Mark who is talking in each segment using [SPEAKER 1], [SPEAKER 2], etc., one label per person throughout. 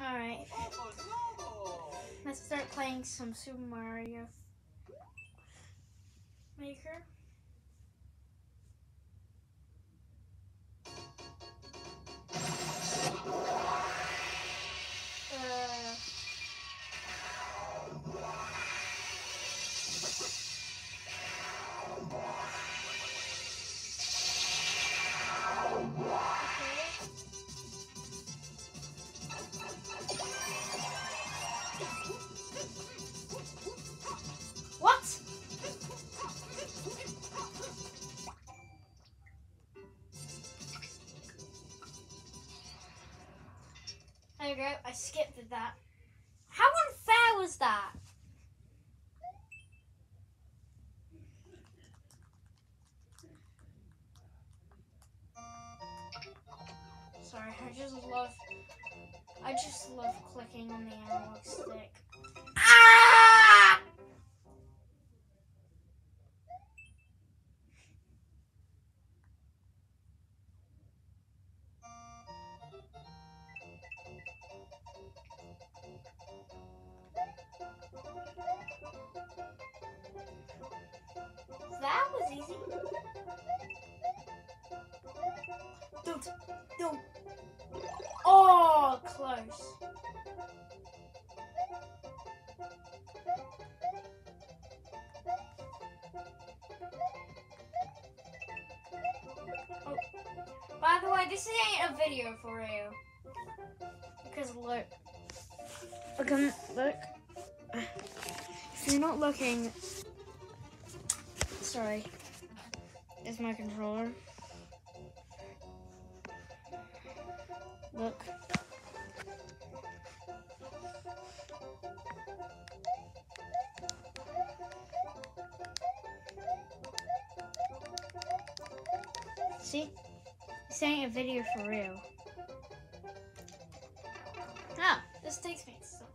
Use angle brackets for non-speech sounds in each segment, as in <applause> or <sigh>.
[SPEAKER 1] Alright. Let's start playing some Super Mario Maker. I skipped that. How unfair was that? Sorry, I just love. I just love clicking on the analog stick. Don't, don't. Oh, close. Oh, by the way, this ain't a video for real. Because look. Look, um, look. If you're not looking, sorry, is my controller. Look. See? This ain't a video for real. Ah, this takes me to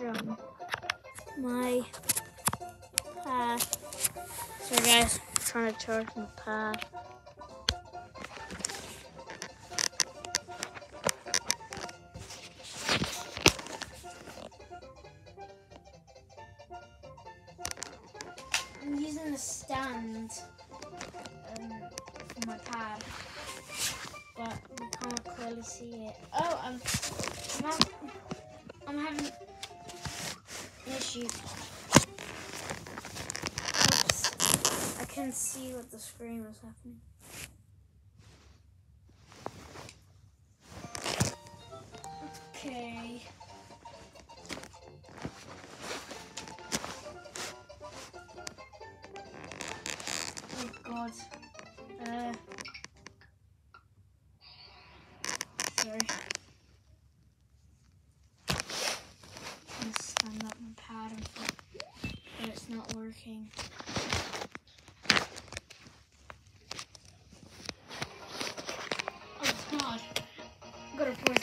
[SPEAKER 1] Charge my pad. Sorry guys, I'm trying to charge my pad. I'm using the stand um, for my pad, but we can't clearly see it. Oh, I'm, I'm, I'm having issue. Oops. I can't see what the screen was happening. Okay.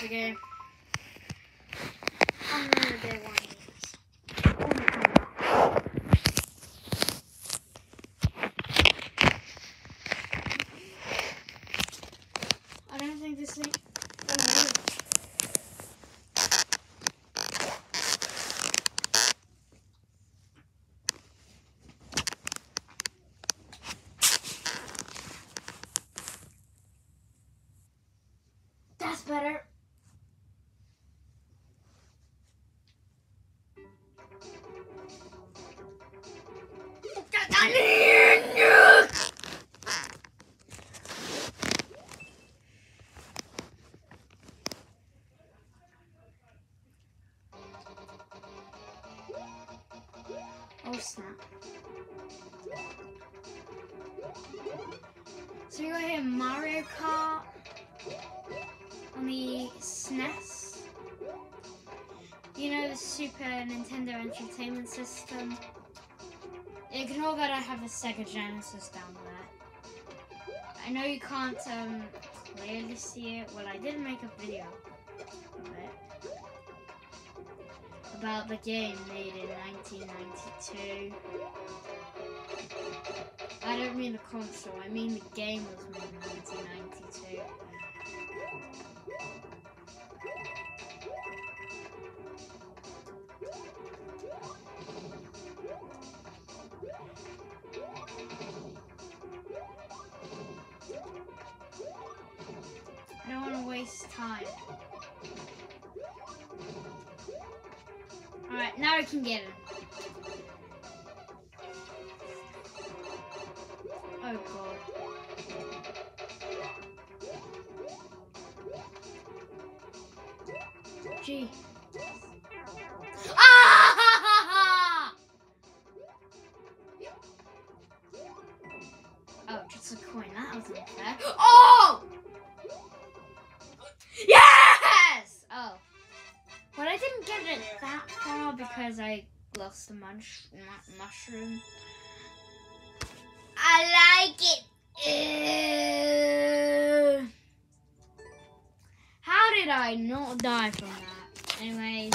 [SPEAKER 1] I don't think this thing. That's better. Oh snap. So we got here Mario Kart on the SNES. You know the Super Nintendo Entertainment System? Ignore that I have a Sega Genesis down there. I know you can't um, clearly see it. Well, I did make a video of it about the game made in 1992. I don't mean the console, I mean the game was made in 1992. I don't want to waste time. Alright, now I can get him. Oh god. Gee. Ah! <laughs> Oh, just a coin. That was unfair. Oh! The mush mu- mushroom. I like it. Ew. How did I not die from that? Anyways,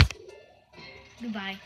[SPEAKER 1] goodbye.